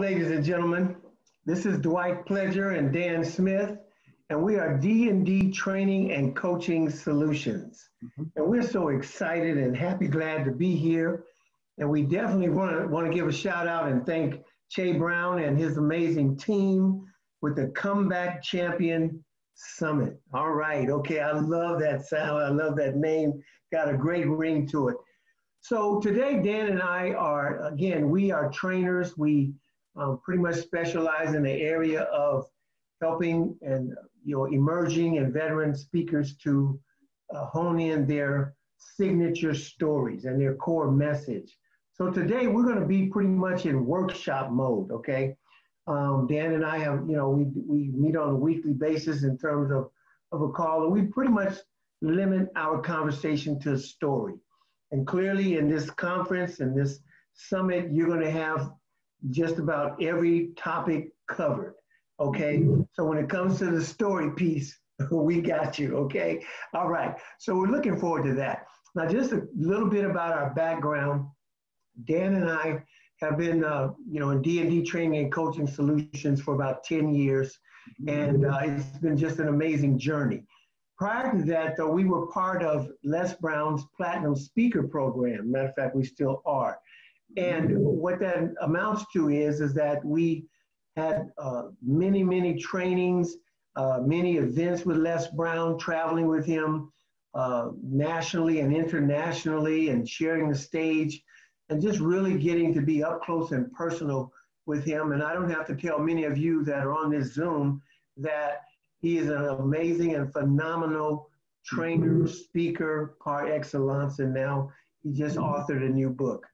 Ladies and gentlemen, this is Dwight Pledger and Dan Smith, and we are D&D Training and Coaching Solutions. Mm-hmm. And we're so excited and happy, glad to be here. And we definitely want to want to give a shout out and thank Che Brown and his amazing team with the Comeback Champion Summit. All right, okay, I love that sound. I love that name. Got a great ring to it. So today, Dan and I are again, we are trainers. We um, pretty much specialize in the area of helping and you know emerging and veteran speakers to uh, hone in their signature stories and their core message. So today we're going to be pretty much in workshop mode. Okay, um, Dan and I have you know we we meet on a weekly basis in terms of of a call, and we pretty much limit our conversation to a story. And clearly, in this conference and this summit, you're going to have just about every topic covered. Okay. So when it comes to the story piece, we got you. Okay. All right. So we're looking forward to that. Now, just a little bit about our background. Dan and I have been, uh, you know, in D&D training and coaching solutions for about 10 years. And uh, it's been just an amazing journey. Prior to that, though, we were part of Les Brown's Platinum Speaker Program. Matter of fact, we still are. And what that amounts to is, is that we had uh, many, many trainings, uh, many events with Les Brown, traveling with him uh, nationally and internationally and sharing the stage and just really getting to be up close and personal with him. And I don't have to tell many of you that are on this Zoom that he is an amazing and phenomenal trainer, speaker par excellence. And now he just authored a new book.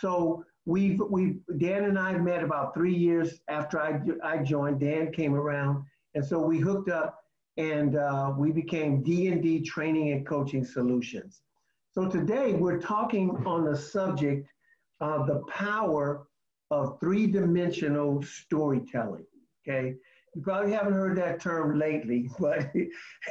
So we've we Dan and I met about three years after I I joined. Dan came around, and so we hooked up, and uh, we became D and D Training and Coaching Solutions. So today we're talking on the subject of the power of three-dimensional storytelling. Okay, you probably haven't heard that term lately, but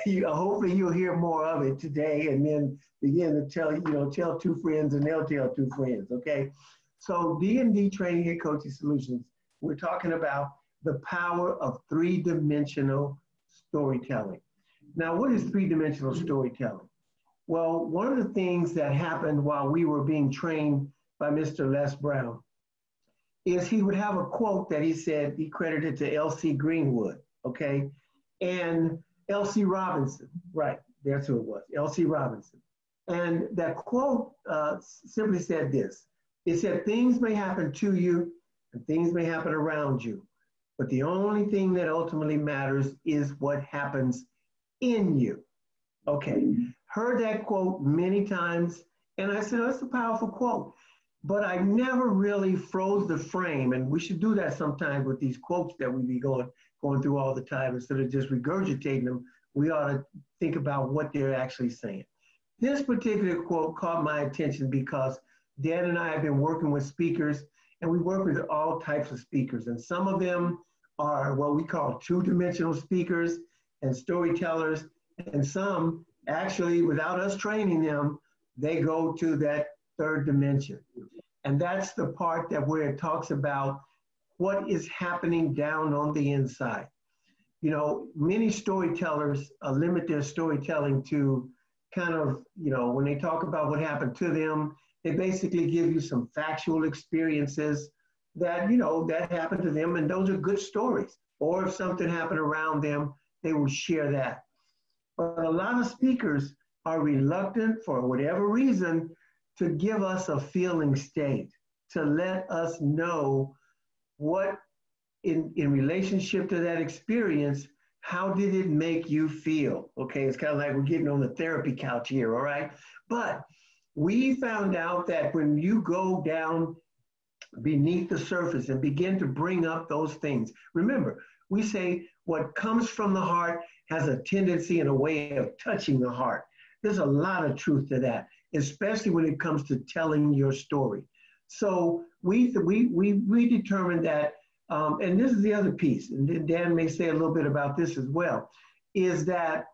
you, hopefully you'll hear more of it today and then begin to tell, you know, tell two friends and they'll tell two friends, okay? So D&D Training and Coaching Solutions, we're talking about the power of three-dimensional storytelling. Now, what is three-dimensional storytelling? Well, one of the things that happened while we were being trained by Mr. Les Brown is he would have a quote that he said he credited to L.C. Greenwood, okay? And L.C. Robinson, right, that's who it was, L.C. Robinson. And that quote uh, simply said this it said, Things may happen to you and things may happen around you, but the only thing that ultimately matters is what happens in you. Okay, heard that quote many times, and I said, That's a powerful quote but I never really froze the frame. And we should do that sometimes with these quotes that we be going going through all the time instead of just regurgitating them. We ought to think about what they're actually saying. This particular quote caught my attention because Dan and I have been working with speakers, and we work with all types of speakers, and some of them are what we call two-dimensional speakers and storytellers, and some actually, without us training them, they go to that third dimension. And that's the part that where it talks about what is happening down on the inside. You know, many storytellers uh, limit their storytelling to kind of, you know, when they talk about what happened to them, they basically give you some factual experiences that, you know, that happened to them, and those are good stories. Or if something happened around them, they will share that. But a lot of speakers are reluctant for whatever reason to give us a feeling state, to let us know what, in, in relationship to that experience, how did it make you feel? Okay, it's kind of like we're getting on the therapy couch here, all right? But we found out that when you go down beneath the surface and begin to bring up those things, remember, we say what comes from the heart has a tendency and a way of touching the heart. There's a lot of truth to that especially when it comes to telling your story. So we we we we determined that, um, and this is the other piece, and Dan may say a little bit about this as well, is that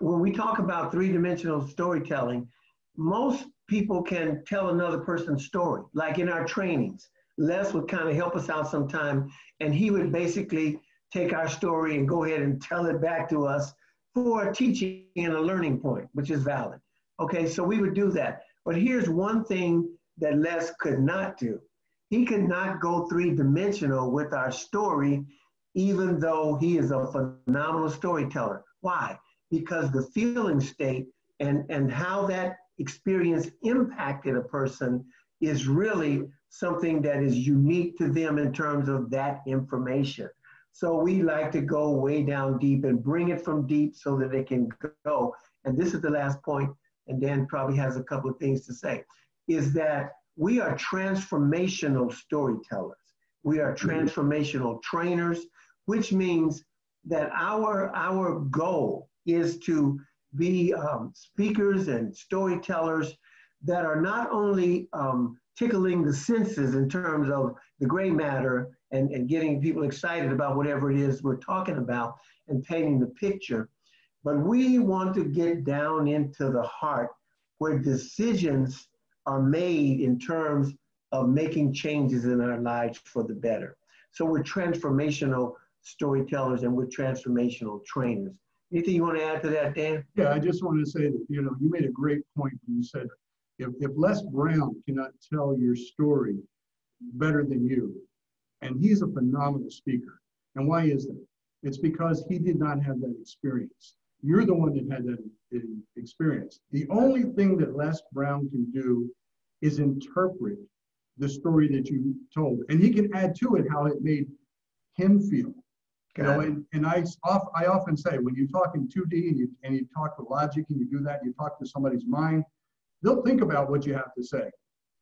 when we talk about three-dimensional storytelling, most people can tell another person's story. Like in our trainings, Les would kind of help us out sometime, and he would basically take our story and go ahead and tell it back to us for a teaching and a learning point, which is valid. Okay, so we would do that. But here's one thing that Les could not do. He could not go three dimensional with our story, even though he is a phenomenal storyteller. Why? Because the feeling state and, and how that experience impacted a person is really something that is unique to them in terms of that information. So we like to go way down deep and bring it from deep so that it can go. And this is the last point, and Dan probably has a couple of things to say, is that we are transformational storytellers. We are mm-hmm. transformational trainers, which means that our, our goal is to be um, speakers and storytellers that are not only um, tickling the senses in terms of the gray matter and, and getting people excited about whatever it is we're talking about and painting the picture, but we want to get down into the heart where decisions are made in terms of making changes in our lives for the better. So we're transformational storytellers and we're transformational trainers. Anything you want to add to that, Dan? Yeah, I just want to say that, you know, you made a great point when you said if, if Les Brown cannot tell your story better than you, and he's a phenomenal speaker. And why is that? It's because he did not have that experience. You're the one that had that experience. The only thing that Les Brown can do is interpret the story that you told. And he can add to it how it made him feel. You know, and, and I, off, I often say when you talk in 2D and you, and you talk with logic and you do that, you talk to somebody's mind, they'll think about what you have to say.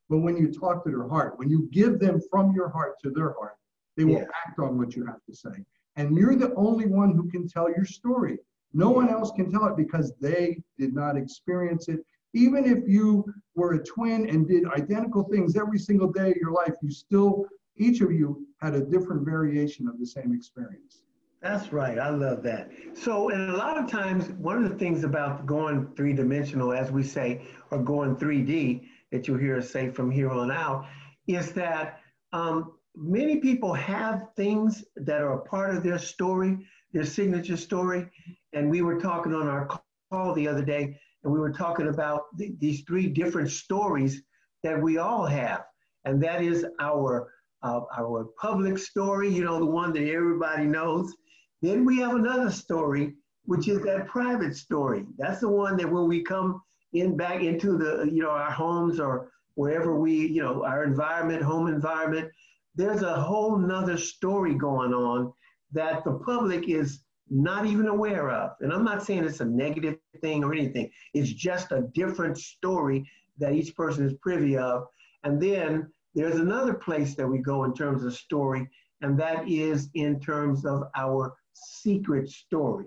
But when you talk to their heart, when you give them from your heart to their heart, they will yeah. act on what you have to say. And you're the only one who can tell your story. No one else can tell it because they did not experience it. Even if you were a twin and did identical things every single day of your life, you still, each of you had a different variation of the same experience. That's right. I love that. So, and a lot of times, one of the things about going three dimensional, as we say, or going 3D, that you'll hear us say from here on out, is that um, many people have things that are a part of their story, their signature story. And we were talking on our call the other day, and we were talking about th- these three different stories that we all have. And that is our, uh, our public story, you know, the one that everybody knows. Then we have another story, which is that private story. That's the one that when we come in back into the, you know, our homes or wherever we, you know, our environment, home environment, there's a whole nother story going on that the public is not even aware of. And I'm not saying it's a negative thing or anything. It's just a different story that each person is privy of. And then there's another place that we go in terms of story, and that is in terms of our secret story.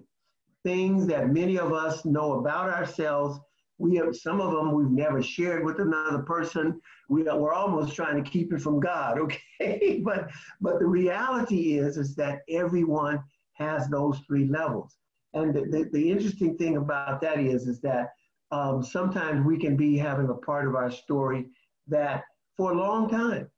Things that many of us know about ourselves we have some of them we've never shared with another person. We, we're almost trying to keep it from God, okay? but but the reality is is that everyone has those three levels. And the, the, the interesting thing about that is is that um, sometimes we can be having a part of our story that for a long time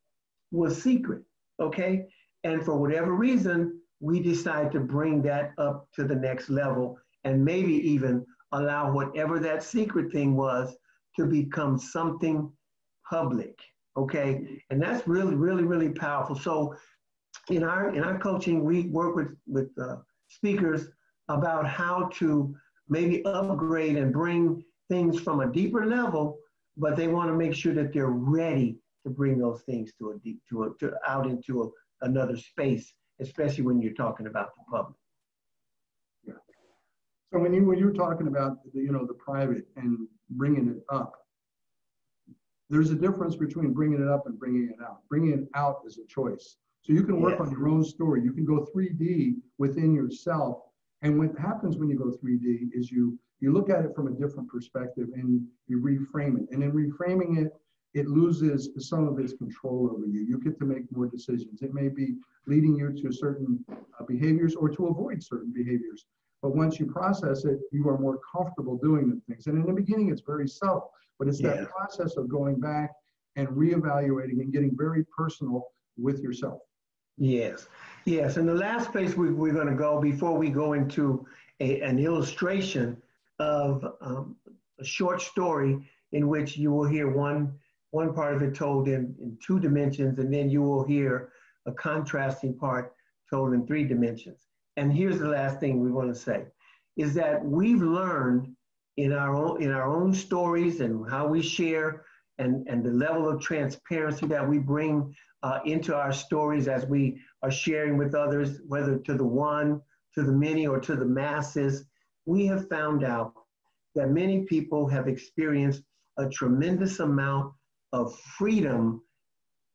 was secret, okay? And for whatever reason, we decide to bring that up to the next level and maybe even allow whatever that secret thing was to become something public. Okay. And that's really, really, really powerful. So in our in our coaching, we work with, with uh, speakers about how to maybe upgrade and bring things from a deeper level, but they want to make sure that they're ready to bring those things to a deep to a to out into a, another space, especially when you're talking about the public. So when you when you're talking about the, you know the private and bringing it up, there's a difference between bringing it up and bringing it out. Bringing it out is a choice. So you can work yes. on your own story. You can go 3D within yourself. And what happens when you go 3D is you you look at it from a different perspective and you reframe it. And in reframing it, it loses some of its control over you. You get to make more decisions. It may be leading you to certain uh, behaviors or to avoid certain behaviors. But once you process it, you are more comfortable doing the things. And in the beginning, it's very subtle, but it's yeah. that process of going back and reevaluating and getting very personal with yourself. Yes, yes. And the last place we, we're going to go before we go into a, an illustration of um, a short story in which you will hear one, one part of it told in, in two dimensions, and then you will hear a contrasting part told in three dimensions. And here's the last thing we want to say is that we've learned in our own in our own stories and how we share and, and the level of transparency that we bring uh, into our stories as we are sharing with others, whether to the one, to the many, or to the masses, we have found out that many people have experienced a tremendous amount of freedom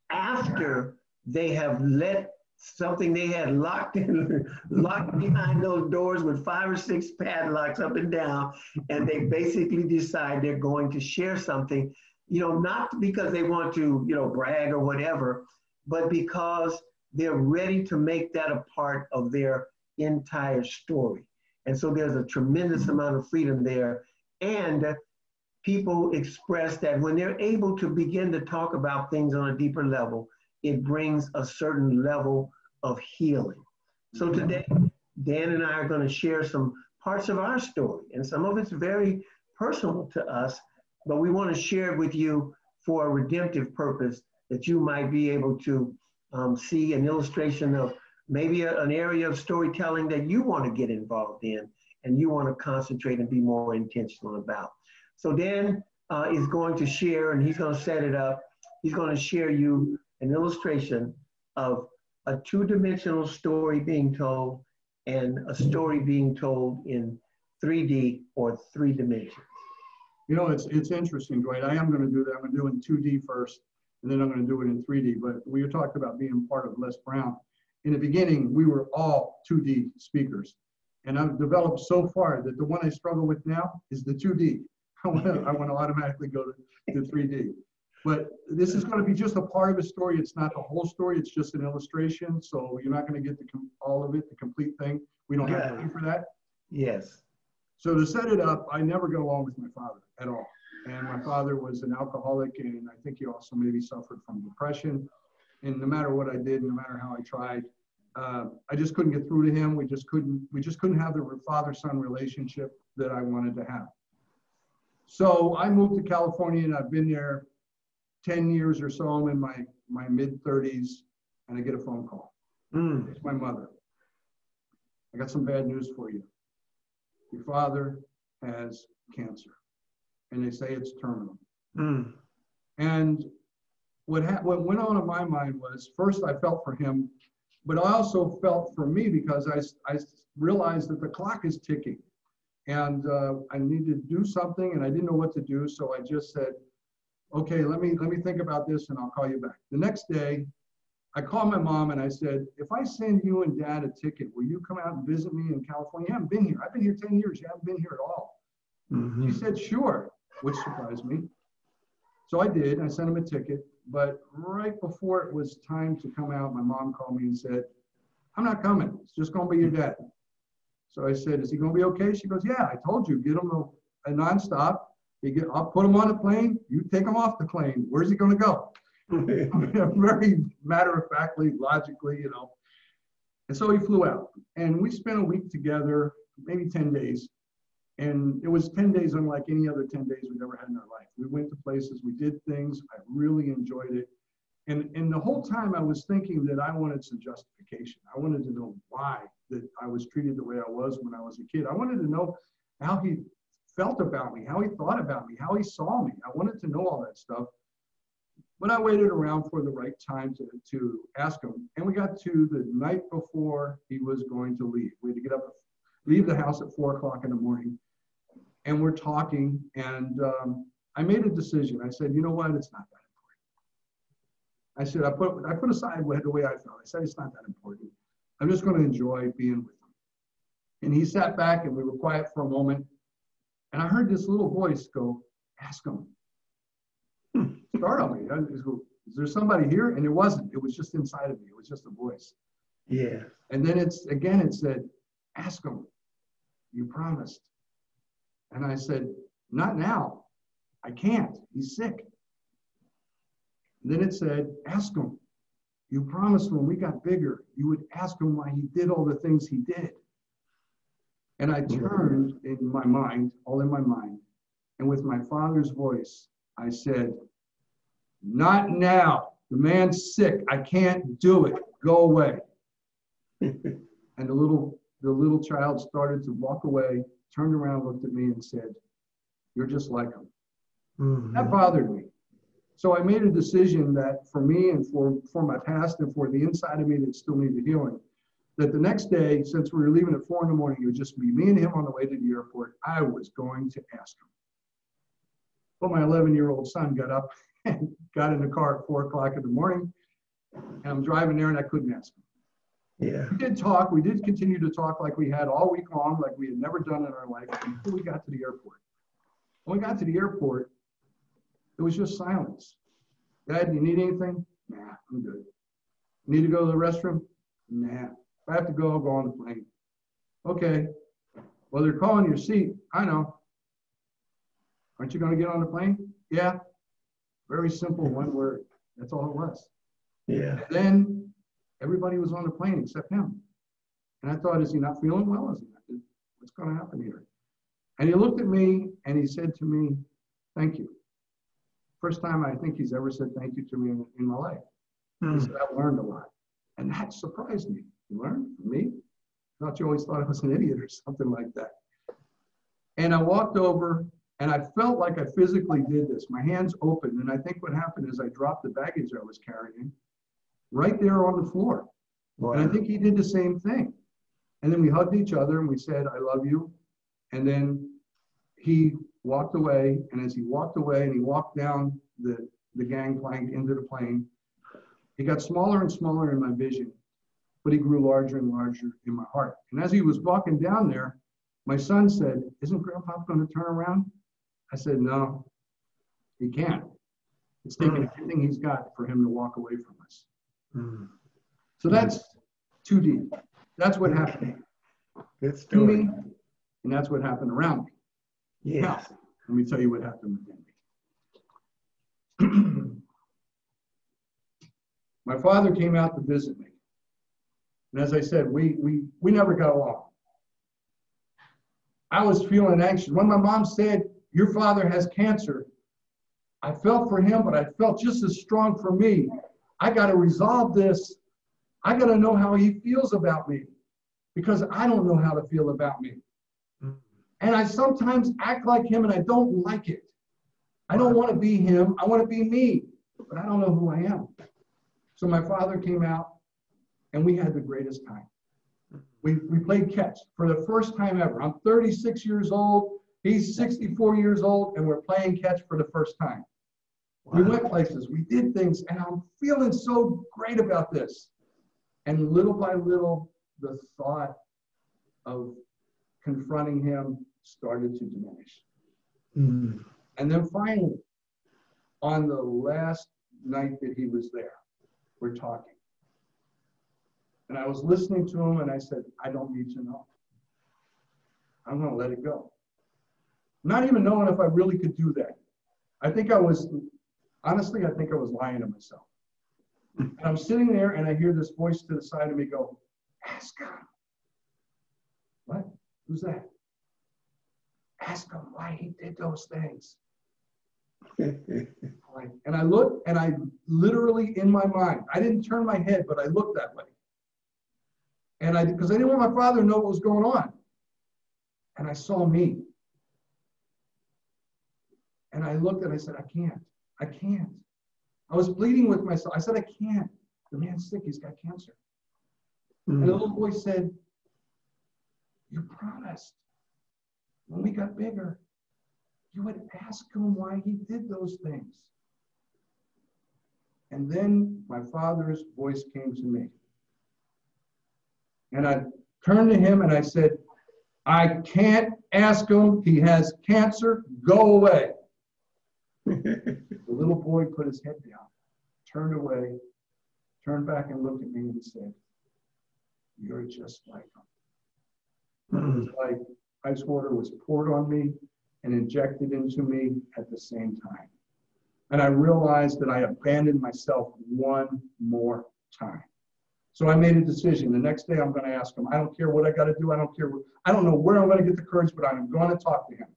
after they have let something they had locked in, locked behind those doors with five or six padlocks up and down, and they basically decide they're going to share something, you know, not because they want to, you know, brag or whatever, but because they're ready to make that a part of their entire story. And so there's a tremendous amount of freedom there. And people express that when they're able to begin to talk about things on a deeper level, it brings a certain level of healing. So today, Dan and I are going to share some parts of our story, and some of it's very personal to us, but we want to share it with you for a redemptive purpose that you might be able to um, see an illustration of maybe a, an area of storytelling that you want to get involved in and you want to concentrate and be more intentional about. So Dan uh, is going to share, and he's going to set it up. He's going to share you an illustration of a two-dimensional story being told and a story being told in 3D or three dimensions. You know, it's it's interesting, Dwight. I am going to do that. I'm going to do it in 2D first, and then I'm going to do it in 3D. But we talked about being part of Les Brown. In the beginning, we were all 2D speakers. And I've developed so far that the one I struggle with now is the 2D. I want to, I want to automatically go to, to 3D. But this is going to be just a part of a story. It's not the whole story. It's just an illustration. So you're not going to get the all of it, the complete thing. We don't have time for that. Yes. So to set it up, I never got along with my father at all. And my father was an alcoholic, and I think he also maybe suffered from depression. And no matter what I did, no matter how I tried, uh, I just couldn't get through to him. We just couldn't. We just couldn't have the father-son relationship that I wanted to have. So I moved to California, and I've been there 10 years or so, I'm in my, my mid 30s, and I get a phone call. Mm. It's my mother. I got some bad news for you. Your father has cancer, and they say it's terminal. Mm. And what, ha- what went on in my mind was first, I felt for him, but I also felt for me because I, I realized that the clock is ticking and uh, I needed to do something and I didn't know what to do. So I just said, okay, let me let me think about this and I'll call you back. The next day, I called my mom and I said, if I send you and dad a ticket, will you come out and visit me in California? You haven't been here. I've been here 10 years. You haven't been here at all. Mm-hmm. She said, sure, which surprised me. So I did. I sent him a ticket. But right before it was time to come out, my mom called me and said, I'm not coming. It's just going to be your dad. So I said, Is he going to be okay? She goes, Yeah, I told you, get him a, a nonstop get, I'll put him on a plane. You take him off the plane. Where's he going to go? Very matter of factly, logically, you know. And so he flew out, and we spent a week together, maybe 10 days. And it was 10 days unlike any other 10 days we've ever had in our life. We went to places, we did things. I really enjoyed it. And, and the whole time I was thinking that I wanted some justification. I wanted to know why that I was treated the way I was when I was a kid. I wanted to know how he felt about me, how he thought about me, how he saw me. I wanted to know all that stuff. But I waited around for the right time to, to ask him. And we got to the night before he was going to leave. We had to get up, leave the house at four o'clock in the morning. And we're talking. And um, I made a decision. I said, you know what? It's not that important. I said, I put, I put aside the way I felt. I said, it's not that important. I'm just going to enjoy being with him. And he sat back and we were quiet for a moment. And I heard this little voice go, ask him. Start on me. Go, Is there somebody here? And it wasn't. It was just inside of me. It was just a voice. Yeah. And then it's again, it said, ask him. You promised. And I said, not now. I can't. He's sick. And then it said, ask him. You promised when we got bigger, you would ask him why he did all the things he did. And I turned in my mind, all in my mind, and with my father's voice, I said, Not now. The man's sick. I can't do it. Go away. and the little the little child started to walk away, turned around, looked at me, and said, You're just like him. Mm-hmm. That bothered me. So I made a decision that for me and for, for my past and for the inside of me that still needed healing, that the next day, since we were leaving at four in the morning, it would just be me and him on the way to the airport. I was going to ask him. But my 11 year old son got up and got in the car at four o'clock in the morning. And I'm driving there and I couldn't ask him. Yeah. We did talk. We did continue to talk like we had all week long, like we had never done in our life until we got to the airport. When we got to the airport, it was just silence. Dad, you need anything? Nah, I'm good. Need to go to the restroom? Nah. If I have to go, I'll go on the plane. Okay. Well, they're calling your seat. I know. Aren't you going to get on the plane? Yeah. Very simple, one word. That's all it was. Yeah. And then everybody was on the plane except him. And I thought, is he not feeling well? Is he, what's going to happen here? And he looked at me and he said to me, Thank you. First time I think he's ever said thank you to me in, in my life. Mm. He said, I've learned a lot. And that surprised me. You learned from me? I thought you always thought I was an idiot or something like that. And I walked over and I felt like I physically did this. My hands opened. And I think what happened is I dropped the baggage I was carrying right there on the floor. Wow. And I think he did the same thing. And then we hugged each other and we said, I love you. And then he walked away. And as he walked away and he walked down the, the gangplank into the plane, he got smaller and smaller in my vision, but he grew larger and larger in my heart. And as he was walking down there, my son said, Isn't Grandpa going to turn around? I said, No, he can't. It's taken mm. everything he's got for him to walk away from us. Mm. So that's 2D. That's what happened it's to me, and that's what happened around me. Yes. Now, let me tell you what happened within me. My father came out to visit me. And as I said, we, we, we never got along. I was feeling anxious. When my mom said, Your father has cancer, I felt for him, but I felt just as strong for me. I got to resolve this. I got to know how he feels about me because I don't know how to feel about me. And I sometimes act like him and I don't like it. I don't want to be him. I want to be me, but I don't know who I am. So my father came out and we had the greatest time. We, we played catch for the first time ever. I'm 36 years old. He's 64 years old, and we're playing catch for the first time. Wow. We went places, we did things, and I'm feeling so great about this. And little by little, the thought of confronting him started to diminish. Mm. And then finally, on the last night that he was there, we're talking. And I was listening to him and I said, I don't need to know. I'm going to let it go. Not even knowing if I really could do that. I think I was, honestly, I think I was lying to myself. And I'm sitting there and I hear this voice to the side of me go, Ask God. What? Who's that? Ask him why he did those things. and I looked and I literally in my mind, I didn't turn my head, but I looked that way. And I, because I didn't want my father to know what was going on. And I saw me. And I looked and I said, I can't. I can't. I was pleading with myself. I said, I can't. The man's sick. He's got cancer. Mm. And the little boy said, You promised when we got bigger, you would ask him why he did those things. And then my father's voice came to me. And I turned to him and I said, I can't ask him. He has cancer. Go away. the little boy put his head down, turned away, turned back and looked at me and said, You're just like him. It was like ice water was poured on me and injected into me at the same time. And I realized that I abandoned myself one more time. So I made a decision. The next day I'm going to ask him. I don't care what I got to do. I don't care what, I don't know where I'm going to get the courage, but I'm going to talk to him.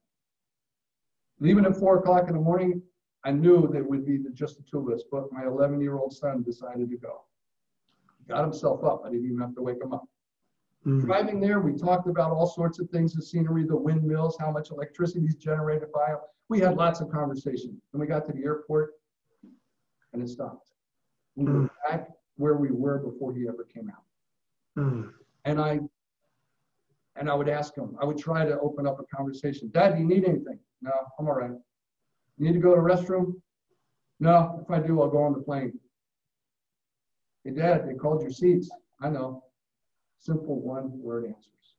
Leaving at four o'clock in the morning, I knew that would be the, just the two of us, but my 11 year old son decided to go. He got himself up. I didn't even have to wake him up. Mm. Driving there, we talked about all sorts of things the scenery, the windmills, how much electricity is generated by them. We had lots of conversation. When we got to the airport, and it stopped. We mm. were back where we were before he ever came out. Mm. And I and I would ask him, I would try to open up a conversation. Dad, do you need anything? No, I'm all right. You need to go to the restroom? No, if I do, I'll go on the plane. Hey, Dad, they called your seats. I know. Simple one word answers.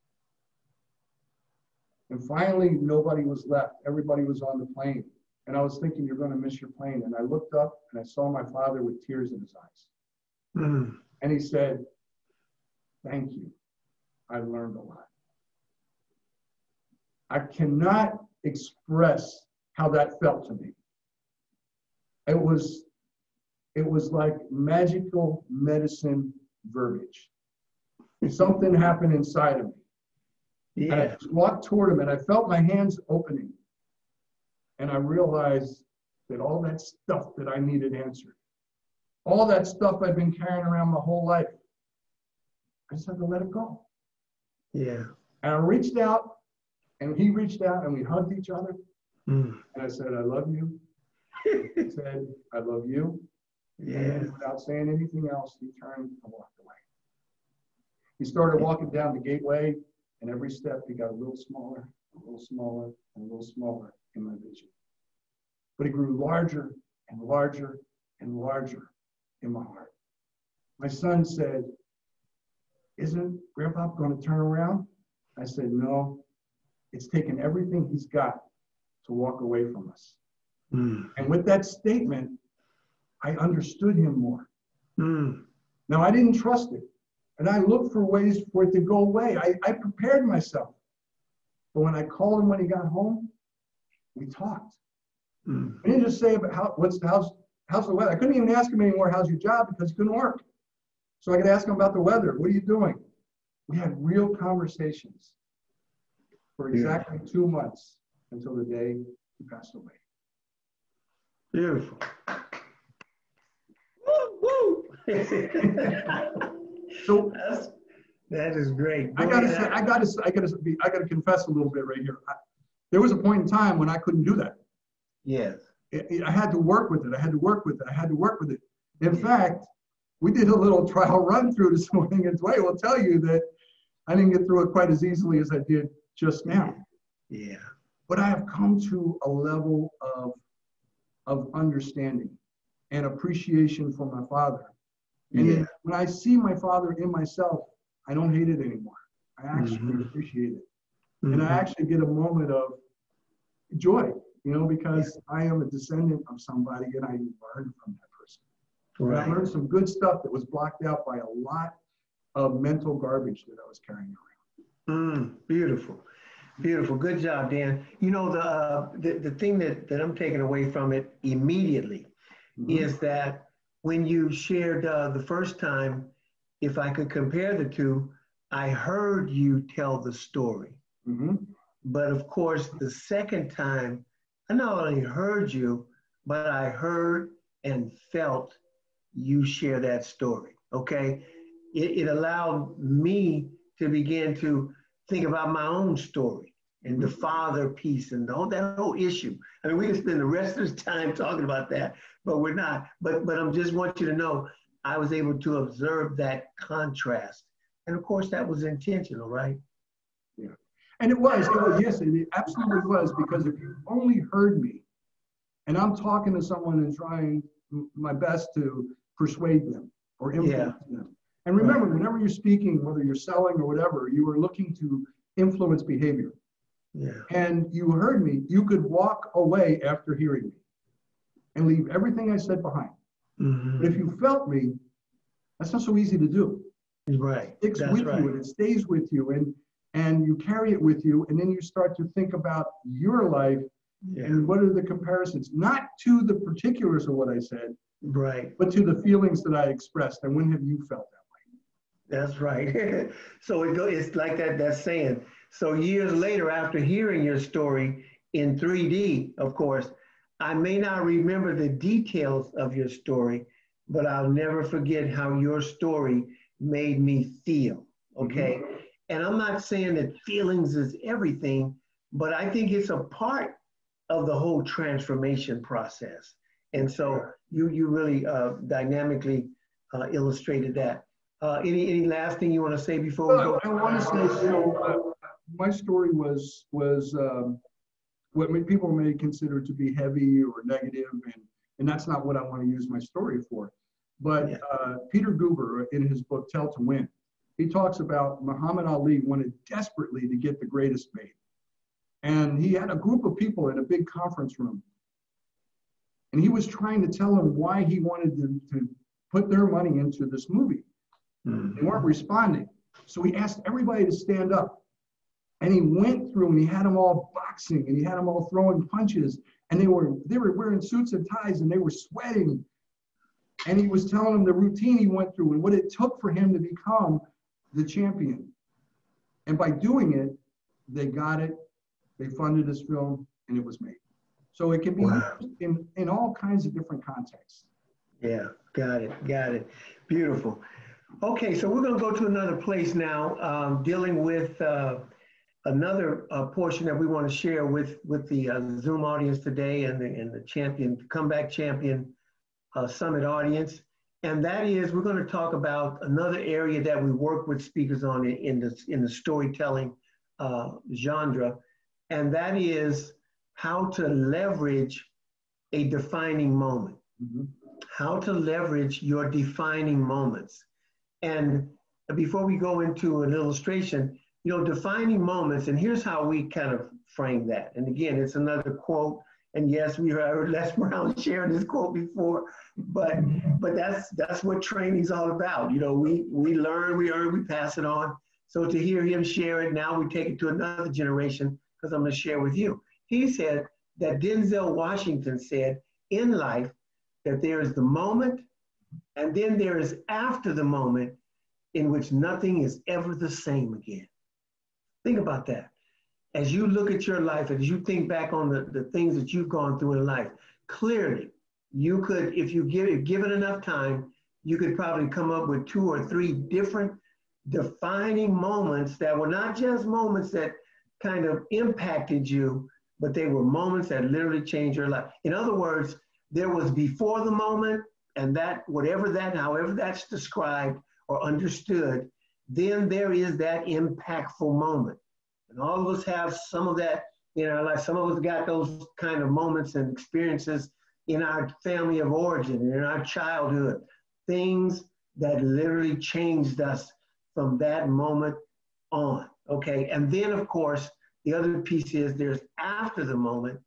And finally, nobody was left. Everybody was on the plane. And I was thinking, you're going to miss your plane. And I looked up and I saw my father with tears in his eyes. Mm. And he said, Thank you. I learned a lot. I cannot express how that felt to me. It was, it was like magical medicine verbiage. Something happened inside of me. Yeah. And I walked toward him and I felt my hands opening. And I realized that all that stuff that I needed answered, all that stuff I've been carrying around my whole life, I just had to let it go. Yeah. And I reached out and he reached out and we hugged each other. Mm. And I said, I love you. he said, I love you. Yeah. without saying anything else, he turned and walked away. He started walking down the gateway, and every step he got a little smaller, a little smaller, and a little smaller in my vision. But he grew larger and larger and larger in my heart. My son said, Isn't Grandpa going to turn around? I said, No, it's taken everything he's got to walk away from us. Mm. And with that statement, I understood him more. Mm. Now, I didn't trust it. And I looked for ways for it to go away. I, I prepared myself. But when I called him when he got home, we talked. Mm. I didn't just say about how what's the how's how's the weather. I couldn't even ask him anymore how's your job because he couldn't work. So I could ask him about the weather. What are you doing? We had real conversations for exactly yeah. two months until the day he passed away. Beautiful. Woo, woo. so That's, that is great. I gotta say, I gotta, I gotta be, I gotta confess a little bit right here. I, there was a point in time when I couldn't do that. Yes. It, I had to work with it. I had to work with it. I had to work with it. In yeah. fact, we did a little trial run through this morning, and Dwayne will tell you that I didn't get through it quite as easily as I did just now. Yeah. But I have come to a level of, of understanding and appreciation for my father. And yeah. when I see my father in myself, I don't hate it anymore. I actually mm-hmm. appreciate it. Mm-hmm. And I mm-hmm. actually get a moment of joy, you know, because yeah. I am a descendant of somebody and I learned from that person. Right. I learned some good stuff that was blocked out by a lot of mental garbage that I was carrying around. Mm, beautiful. Beautiful. Good job, Dan. You know, the, uh, the, the thing that, that I'm taking away from it immediately mm-hmm. is that when you shared uh, the first time, if I could compare the two, I heard you tell the story. Mm-hmm. But of course, the second time, I not only heard you, but I heard and felt you share that story. Okay. It, it allowed me to begin to think about my own story and the father piece and all that whole issue. I mean, we can spend the rest of the time talking about that, but we're not. But but I just want you to know I was able to observe that contrast. And of course that was intentional, right? And it was, it was, yes, it absolutely was, because if you only heard me and I'm talking to someone and trying my best to persuade them or influence yeah. them. And remember, right. whenever you're speaking, whether you're selling or whatever, you are looking to influence behavior. Yeah. And you heard me, you could walk away after hearing me and leave everything I said behind. Mm-hmm. But if you felt me, that's not so easy to do. Right. It sticks that's with right. you and it stays with you and and you carry it with you and then you start to think about your life yeah. and what are the comparisons, not to the particulars of what I said, Right. but to the feelings that I expressed. And when have you felt that way? That's right. so it go, it's like that, that saying. So years later, after hearing your story in 3D, of course, I may not remember the details of your story, but I'll never forget how your story made me feel. Okay. Mm-hmm. And I'm not saying that feelings is everything, but I think it's a part of the whole transformation process. And so you you really uh, dynamically uh, illustrated that. Uh, any any last thing you want to say before we go? I, I want to say so. Uh, my story was was um, what people may consider to be heavy or negative, and and that's not what I want to use my story for. But yeah. Uh, Peter Guber, in his book Tell to Win, he talks about Muhammad Ali wanted desperately to get the greatest made. And he had a group of people in a big conference room. And he was trying to tell them why he wanted them to put their money into this movie. Mm-hmm. They weren't responding. So he asked everybody to stand up. And he went through and he had them all boxing and he had them all throwing punches. And they were they were wearing suits and ties and they were sweating. And he was telling them the routine he went through and what it took for him to become the champion. And by doing it, they got it they funded this film and it was made. So it can be wow. in, in all kinds of different contexts. Yeah, got it, got it. Beautiful. Okay, so we're going to go to another place now, um, dealing with uh, another uh, portion that we want to share with with the uh, Zoom audience today and the and the champion comeback champion uh, summit audience, and that is we're going to talk about another area that we work with speakers on in, in the in the storytelling uh, genre, and that is how to leverage a defining moment. Mm-hmm. How to leverage your defining moments. And before we go into an illustration, you know, defining moments, and here's how we kind of frame that. And again, it's another quote. And yes, we heard Les Brown sharing this quote before, but but that's that's what training's all about. You know, we we learn, we earn, we pass it on. So to hear him share it, now we take it to another generation because I'm going to share with you. He said that Denzel Washington said in life that there is the moment and then there is after the moment in which nothing is ever the same again. Think about that. As you look at your life, as you think back on the, the things that you've gone through in life, clearly you could, if you give if given enough time, you could probably come up with two or three different defining moments that were not just moments that kind of impacted you, but they were moments that literally changed your life. In other words, there was before the moment, and that, whatever that, however that's described or understood, then there is that impactful moment. And all of us have some of that in our life. Some of us got those kind of moments and experiences in our family of origin, in our childhood, things that literally changed us from that moment on. Okay. And then, of course, the other piece is there's after the moment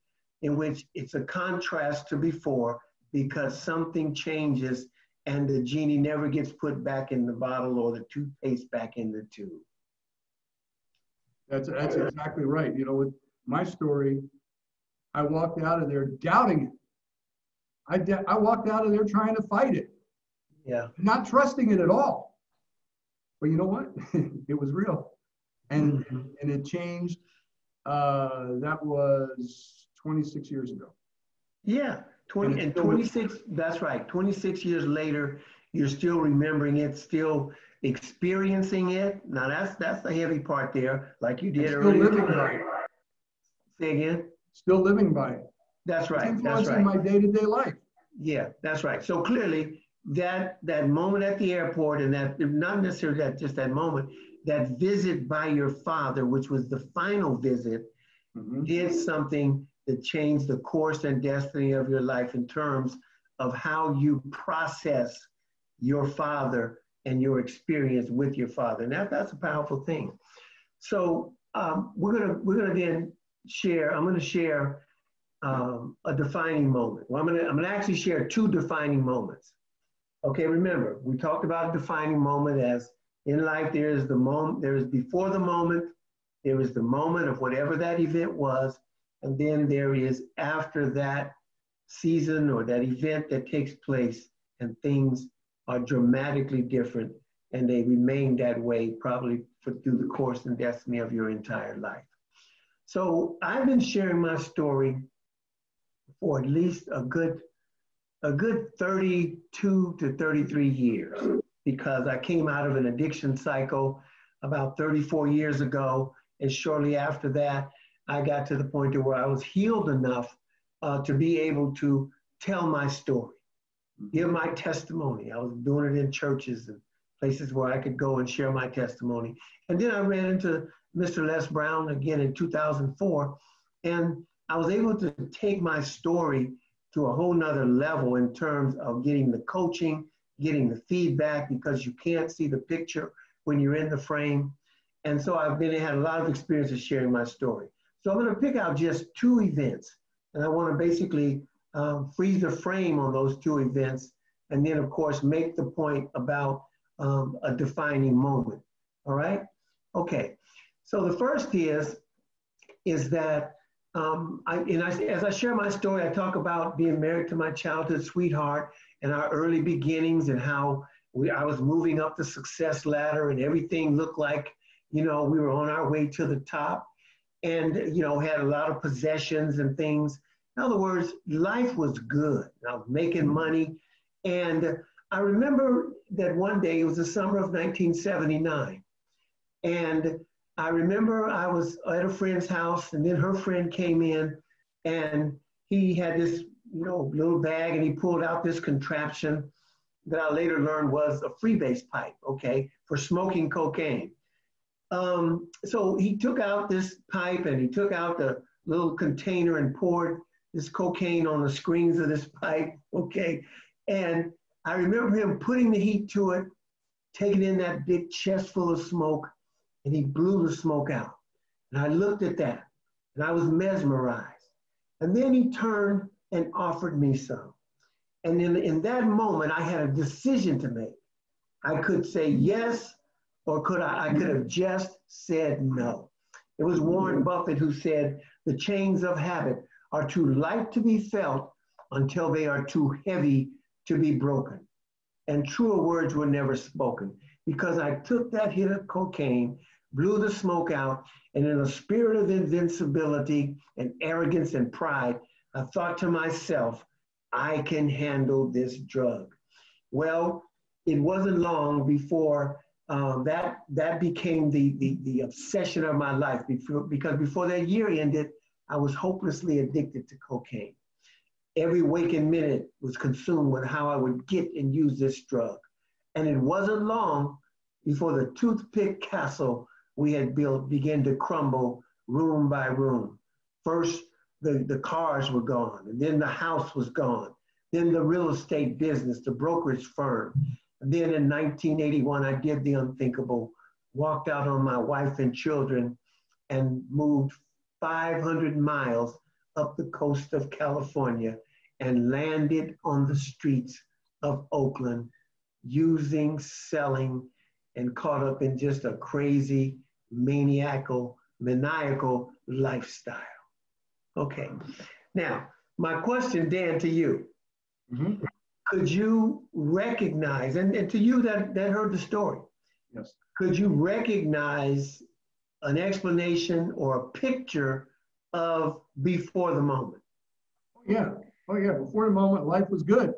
in which it's a contrast to before because something changes and the genie never gets put back in the bottle or the toothpaste back in the tube. That's, that's exactly right. You know, with my story, I walked out of there doubting it. I, de- I walked out of there trying to fight it. Yeah. Not trusting it at all. But you know what? it was real and mm-hmm. and it changed. Uh, that was 26 years ago. Yeah, 20 and, and 26. That's right. 26 years later, you're still remembering it, still experiencing it. Now that's that's the heavy part there, like you did earlier. Living by it. Say again. Still living by it. That's right. That's right. my day-to-day life. Yeah, that's right. So clearly, that that moment at the airport, and that not necessarily that just that moment, that visit by your father, which was the final visit, mm-hmm. did something that changed the course and destiny of your life in terms of how you process your father and your experience with your father. That, that's a powerful thing. So um, we're gonna we're gonna then share. I'm gonna share um, a defining moment. Well, I'm gonna I'm gonna actually share two defining moments. Okay, remember we talked about a defining moment as in life, there is the moment, there is before the moment, there is the moment of whatever that event was, and then there is after that season or that event that takes place and things are dramatically different and they remain that way probably for, through the course and destiny of your entire life. So I've been sharing my story for at least a good a good 32 to 33 years because I came out of an addiction cycle about 34 years ago. And shortly after that, I got to the point to where I was healed enough uh, to be able to tell my story, Mm-hmm. give my testimony. I was doing it in churches and places where I could go and share my testimony. And then I ran into Mr. Les Brown again in 2004. And I was able to take my story to a whole nother level in terms of getting the coaching, getting the feedback, because you can't see the picture when you're in the frame. And so I've been had a lot of experiences sharing my story. So I'm going to pick out just two events, and I want to basically um, freeze the frame on those two events, and then of course make the point about um, a defining moment. All right? Okay. So the first is is that um, I, and I, as I share my story, I talk about being married to my childhood sweetheart and our early beginnings and how we, I was moving up the success ladder and everything looked like, you know, we were on our way to the top and, you know, had a lot of possessions and things. In other words, life was good. I was making money. And I remember that one day, it was the summer of 1979. And I remember I was at a friend's house, and then her friend came in, and he had this, you know, little bag, and he pulled out this contraption that I later learned was a freebase pipe, okay, for smoking cocaine. Um, so he took out this pipe and he took out the little container and poured this cocaine on the screens of this pipe, okay. And I remember him putting the heat to it, taking in that big chest full of smoke, and he blew the smoke out. And I looked at that and I was mesmerized. And then he turned and offered me some. And in, in that moment, I had a decision to make. I could say yes, or could I, I could have just said no. It was Warren Buffett who said, the chains of habit are too light to be felt until they are too heavy to be broken. And truer words were never spoken because I took that hit of cocaine blew the smoke out, and in a spirit of invincibility and arrogance and pride, I thought to myself, I can handle this drug. Well, it wasn't long before um, that that became the, the, the obsession of my life before, because before that year ended, I was hopelessly addicted to cocaine. Every waking minute was consumed with how I would get and use this drug. And it wasn't long before the toothpick castle we had built began to crumble room by room. First, the, the cars were gone, and then the house was gone, then the real estate business, the brokerage firm. And then in 1981, I did the unthinkable, walked out on my wife and children, and moved 500 miles up the coast of California and landed on the streets of Oakland using, selling, and caught up in just a crazy, maniacal, maniacal lifestyle. Okay. Now, my question, Dan, to you. Mm-hmm. Could you recognize, and, and to you that, that heard the story, yes. could you recognize an explanation or a picture of before the moment? Yeah. Oh, yeah. Before the moment, life was good.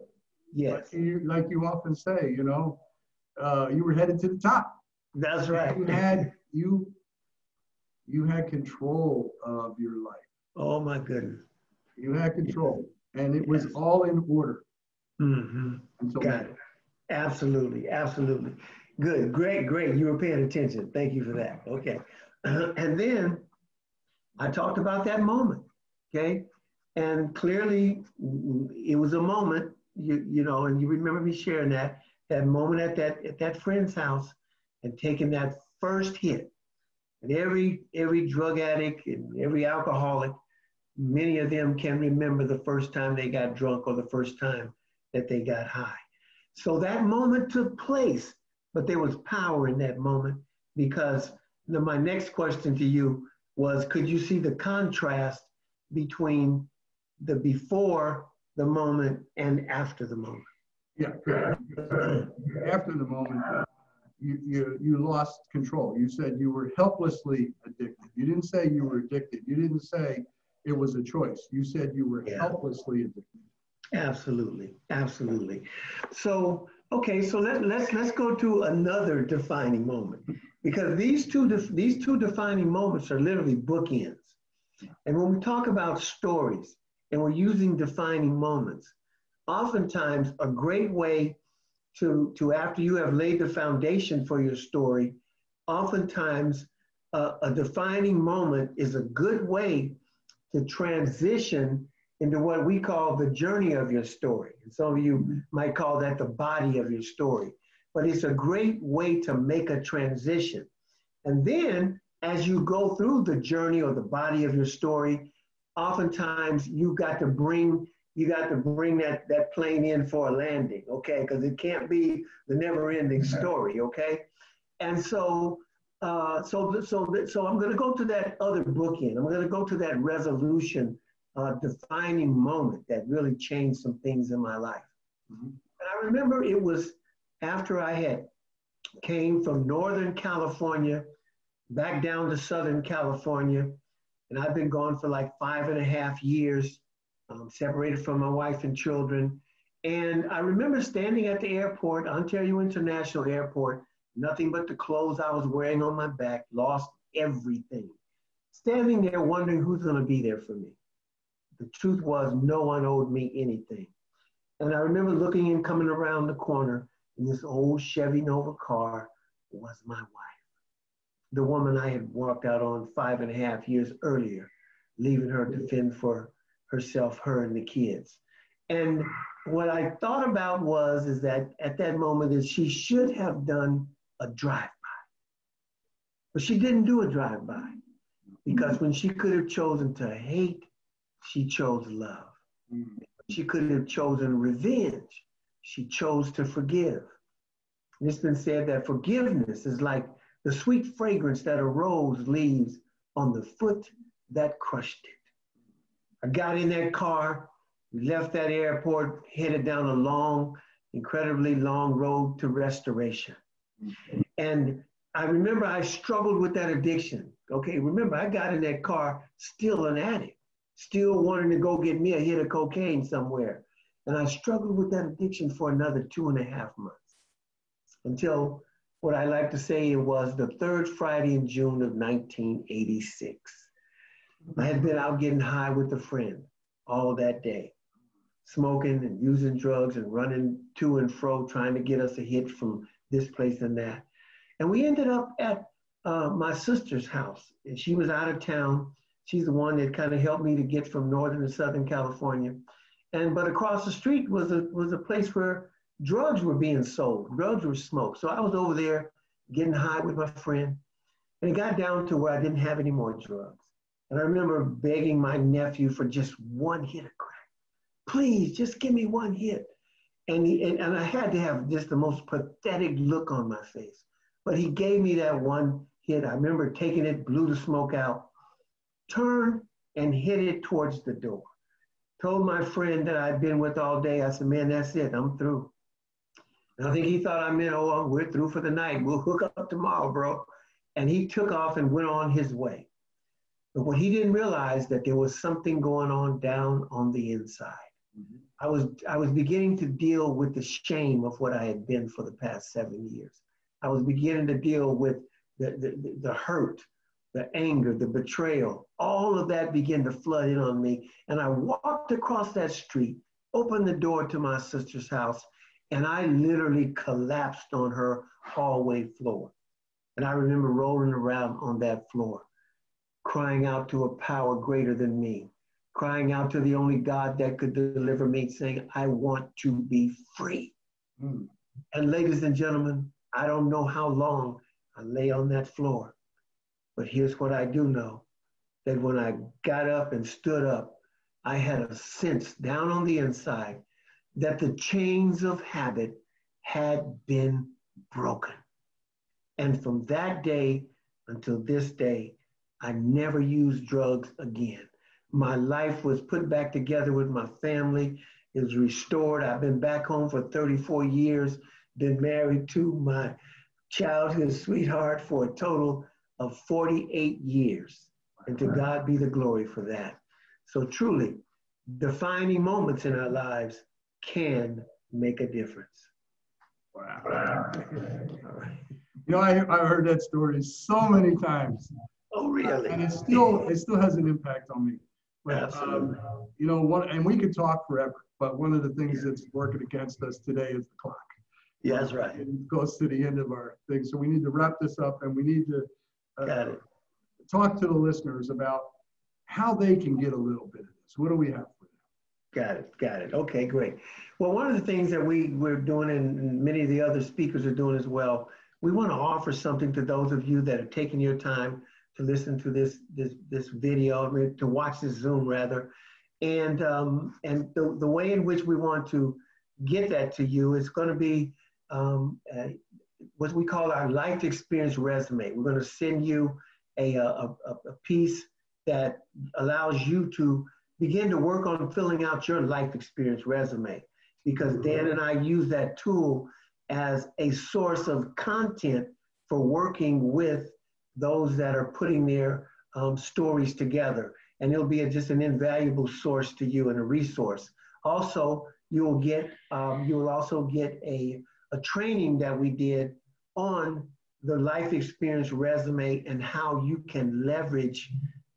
Yes. Like you, like you often say, you know, uh, you were headed to the top. That's right. You had you you had control of your life. Oh my goodness. You had control, and it was all in order. Mm-hmm. Got it. Absolutely, absolutely. Good, great, great. You were paying attention. Thank you for that. Okay. and then I talked about that moment. Okay. And clearly it was a moment, you, you know, and you remember me sharing that, that moment at that, at that friend's house and taking that first hit. And every every drug addict and every alcoholic, many of them can remember the first time they got drunk or the first time that they got high. So that moment took place, but there was power in that moment because the, my next question to you was could you see the contrast between the before the moment, and after the moment. Yeah, after the moment, you, you, you lost control. You said you were helplessly addicted. You didn't say you were addicted. You didn't say it was a choice. You said you were yeah. helplessly addicted. Absolutely, absolutely. So, okay, so let, let's let's go to another defining moment because these two these two defining moments are literally bookends. And when we talk about stories and we're using defining moments, oftentimes a great way to, to after you have laid the foundation for your story, oftentimes uh, a defining moment is a good way to transition into what we call the journey of your story. And some of you might call that the body of your story. But it's a great way to make a transition. And then as you go through the journey or the body of your story, oftentimes you got to bring you got to bring that that plane in for a landing, okay? Because it can't be the never-ending story, okay? And so, uh, so so so I'm going to go to that other bookend. I'm going to go to that resolution, uh, defining moment that really changed some things in my life. Mm-hmm. And I remember it was after I had came from Northern California back down to Southern California, and I've been gone for like five and a half years um, separated from my wife and children. And I remember standing at the airport, Ontario International Airport, nothing but the clothes I was wearing on my back, lost everything. Standing there wondering who's going to be there for me. The truth was, no one owed me anything. And I remember looking and coming around the corner, and this old Chevy Nova car was my wife. The woman I had walked out on five and a half years earlier, leaving her to fend for herself, her and the kids. And what I thought about was is that at that moment is she should have done a drive-by. But she didn't do a drive-by because when she could have chosen to hate, she chose love. Mm. She could have chosen revenge. She chose to forgive. And it's been said that forgiveness is like the sweet fragrance that a rose leaves on the foot that crushed it. I got in that car, left that airport, headed down a long, incredibly long road to restoration. Mm. And I remember I struggled with that addiction. Okay, remember, I got in that car still an addict, still wanting to go get me a hit of cocaine somewhere. And I struggled with that addiction for another two and a half months until what I like to say it was the third Friday in June of 1986. I had been out getting high with a friend all that day, smoking and using drugs and running to and fro, trying to get us a hit from this place and that. And we ended up at uh, my sister's house, and she was out of town. She's the one that kind of helped me to get from northern to southern California. And but across the street was a was a place where drugs were being sold, drugs were smoked. So I was over there getting high with my friend, and it got down to where I didn't have any more drugs. And I remember begging my nephew for just one hit of crack. Please, just give me one hit. And, he, and, and I had to have just the most pathetic look on my face. But he gave me that one hit. I remember taking it, blew the smoke out, turned and hit it towards the door. Told my friend that I'd been with all day, I said, man, that's it, I'm through. And I think he thought I meant, oh, we're through for the night. We'll hook up tomorrow, bro. And he took off and went on his way. But what he didn't realize that there was something going on down on the inside. Mm-hmm. I was I was beginning to deal with the shame of what I had been for the past seven years. I was beginning to deal with the, the, the hurt, the anger, the betrayal. All of that began to flood in on me. And I walked across that street, opened the door to my sister's house, and I literally collapsed on her hallway floor. And I remember rolling around on that floor crying out to a power greater than me, crying out to the only God that could deliver me, saying, I want to be free. Mm. And ladies and gentlemen, I don't know how long I lay on that floor, but here's what I do know that when I got up and stood up, I had a sense down on the inside that the chains of habit had been broken. And from that day until this day, I never used drugs again. My life was put back together with my family. is restored. I've been back home for 34 years, been married to my childhood sweetheart for a total of 48 years. And to God be the glory for that. So truly, defining moments in our lives can make a difference. Wow. You know, I, I've heard that story so many times. Oh, really? And it still it still has an impact on me. But, Absolutely. Um, you know, one and we could talk forever, but one of the things that's working against us today is the clock. Yeah, that's right. It goes to the end of our thing, so we need to wrap this up, and we need to uh, talk to the listeners about how they can get a little bit of this. What do we have for them? Got it. Got it. Okay, great. Well, one of the things that we, we're doing, and many of the other speakers are doing as well, we want to offer something to those of you that are taking your time to listen to this this this video, to watch this Zoom rather, and um, and the, the way in which we want to get that to you is going to be um, uh, what we call our life experience resume. We're going to send you a, a, a piece that allows you to begin to work on filling out your life experience resume because Dan and I use that tool as a source of content for working with those that are putting their um, stories together. And it'll be a, just an invaluable source to you and a resource. Also, you will get um, you will also get a, a training that we did on the life experience resume and how you can leverage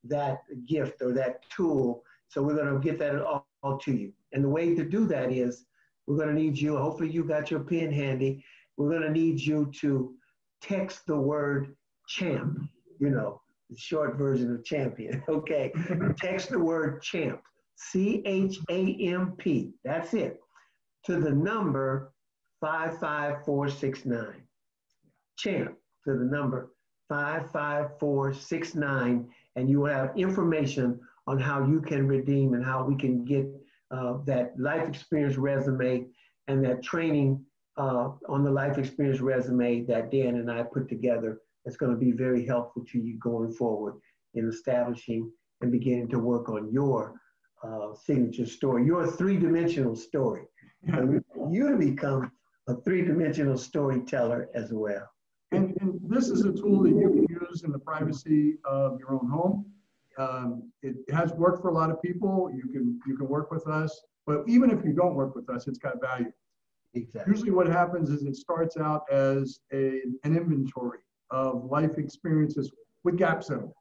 that gift or that tool. So we're going to get that all, all to you. And the way to do that is we're going to need you, hopefully you got your pen handy. We're going to need you to text the word champ, you know, the short version of champion. Okay. text the word champ, C H A M P. That's it. To the number 55469. Champ to the number 55469, and you will have information on how you can redeem and how we can get uh, that life experience resume and that training uh, on the life experience resume that Dan and I put together. It's going to be very helpful to you going forward in establishing and beginning to work on your uh, signature story, your three-dimensional story. And you to become a three-dimensional storyteller as well. And, and, this is a tool that you can use in the privacy of your own home. Um, it has worked for a lot of people. You can you can work with us, but even if you don't work with us, it's got value. Exactly. Usually, what happens is it starts out as a an inventory of life experiences with gaps in them.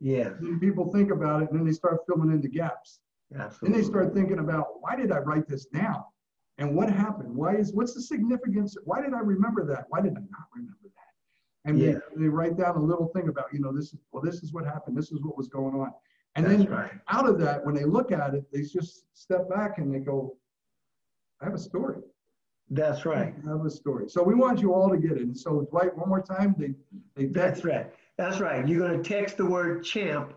Yeah. Then people think about it, and then they start filling in the gaps. Absolutely. Then they start thinking about why did I write this down, and what happened? Why is what's the significance? Why did I remember that? Why did I not remember that? and yeah. they, they write down a little thing about you know this is well this is what happened this is what was going on and That's then right. out of that when they look at it they just step back and they go i have a story that's right i have a story so we want you all to get it and so dwight one more time they, they that's right that's right you're going to text the word champ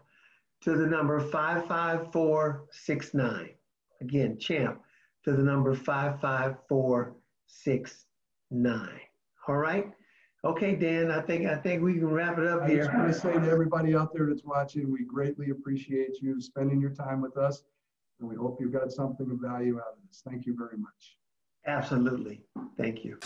to the number 55469 again champ to the number 55469 all right Okay, Dan, I think I think we can wrap it up I here. I just want to say to everybody out there that's watching, we greatly appreciate you spending your time with us, and we hope you got something of value out of this. Thank you very much. Absolutely. Thank you.